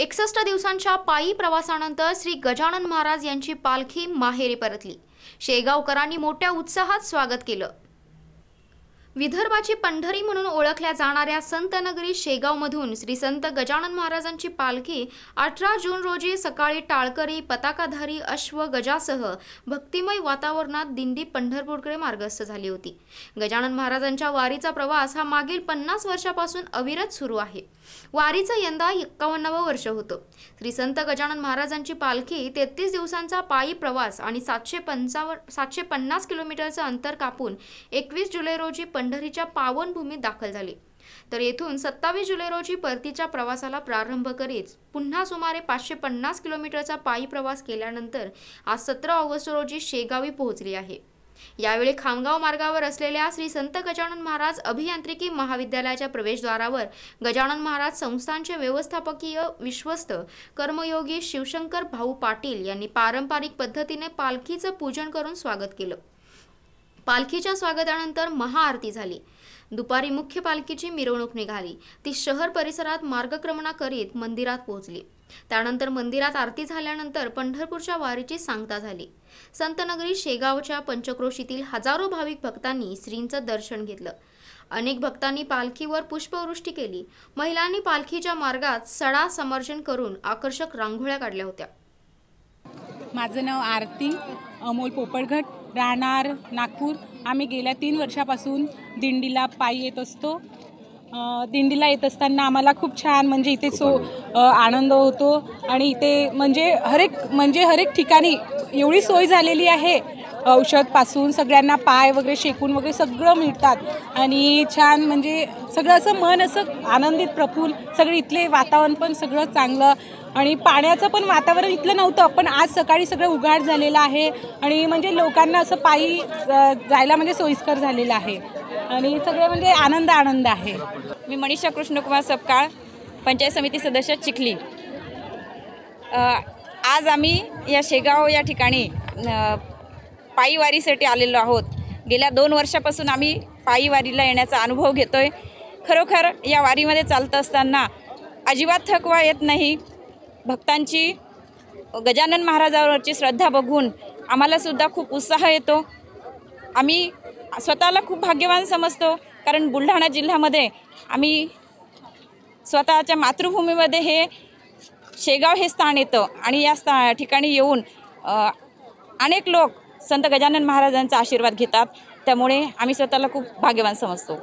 एकसष्ट दिवसांच्या पायी प्रवासानंतर श्री गजानन महाराज यांची पालखी माहेरी परतली. शेगावकरांनी मोठ्या उत्साहात स्वागत केलं. विदर्भाची पंढरी म्हणून ओळखल्या जाणाऱ्या संतनगरी शेगावमधून श्री संत गजानन महाराजांची पालखी अठरा जून रोजी सकाळी टाळकरी पताकाधारी अश्व गजासह भक्तिमय वातावरणात दिंडी पंढरपूरकडे मार्गस्थ झाली होती. गजानन महाराजांच्या वारीचा प्रवास हा मागील पन्नास वर्षापासून अविरत सुरू आहे. वारीचं यंदा एक्कावन्नावं वर्ष होतं. श्री संत गजानन महाराजांची पालखी तेहतीस दिवसांचा पायी प्रवास आणि सातशे पंचावन्न सातशे पन्नास किलोमीटरचं अंतर कापून एकवीस जुलै रोजी पंढरीच्या पावनभूमीत दाखल झाली. तर येथून सत्तावीस जुलै रोजी परतीच्या प्रवासाला प्रारंभ करीत पुन्हा सुमारे पाचशे पन्नास किलोमीटरचा पायी प्रवास केल्यानंतर आज सतरा ऑगस्ट रोजी शेगावी पोहोचली आहे. यावेळी खामगाव मार्गावर असलेल्या श्री संत गजानन महाराज अभियांत्रिकी महाविद्यालयाच्या प्रवेशद्वारावर गजानन महाराज संस्थांचे व्यवस्थापकीय विश्वस्त कर्मयोगी शिवशंकर भाऊ पाटील यांनी पारंपरिक पद्धतीने पालखीचं पूजन करून स्वागत केलं. पालखीच्या स्वागतानंतर महाआरती झाली. दुपारी मुख्य पालखीची मिरवणूक निघाली. ती शहर परिसरात मार्गक्रमणा करीत मंदिरात पोहोचली. त्यानंतर मंदिरात आरती झाल्यानंतर पंढरपूरच्या वारीची सांगता झाली. संतनगरी शेगावच्या पंचक्रोशीतील हजारो भाविक भक्तांनी श्रींचं दर्शन घेतलं. अनेक भक्तांनी पालखीवर पुष्पवृष्टी केली. महिलांनी पालखीच्या मार्गात सडा समर्जन करून आकर्षक रांगोळ्या काढल्या होत्या. माझं नाव आरती अमोल पोपळघट राहणार नागपूर. आम्ही गेल्या तीन वर्षापासून दिंडीला पायी येत असतो. दिंडीला येत असताना आम्हाला खूप छान म्हणजे इथे सो आनंद. होतो. आणि इथे म्हणजे हरेक म्हणजे हरेक ठिकाणी एवढी सोय झालेली आहे. औषधपासून सगळ्यांना पाय वगैरे शेकून वगैरे सगळं मिळतात. आणि छान म्हणजे सगळं असं मन असं आनंदित प्रफुल्ल सगळं इथले वातावरण पण सगळं चांगलं. आणि पाण्याचं पण वातावरण इथलं नव्हतं पण आज सकाळी सगळं उघाड झालेलं आहे. आणि म्हणजे लोकांना असं पायी जायला म्हणजे सोयीस्कर झालेलं आहे. आणि सगळे म्हणजे आनंद आनंद आहे. मी मनीषा कृष्णकुमार सपकाळ पंचायत समिती सदस्य चिखली. आज आम्ही या शेगाव या ठिकाणी अ, पायीवारीसाठी आलेलो आहोत. गेल्या दोन वर्षापासून आम्ही पायीवारीला येण्याचा अनुभव घेतो आहे खरोखर या वारीमध्ये चालत असताना अजिबात थकवा येत नाही. भक्तांची गजानन महाराजावरची श्रद्धा बघून आम्हालासुद्धा खूप उत्साह येतो. आम्ही स्वतःला खूप भाग्यवान समजतो कारण बुलढाणा जिल्ह्यामध्ये आम्ही स्वतःच्या मातृभूमीमध्ये हे शेगाव हे स्थान येतं आणि या स्था ठिकाणी येऊन अनेक लोक संत गजानन महाराजांचा आशीर्वाद घेतात. त्यामुळे आम्ही स्वतःला खूप भाग्यवान समजतो.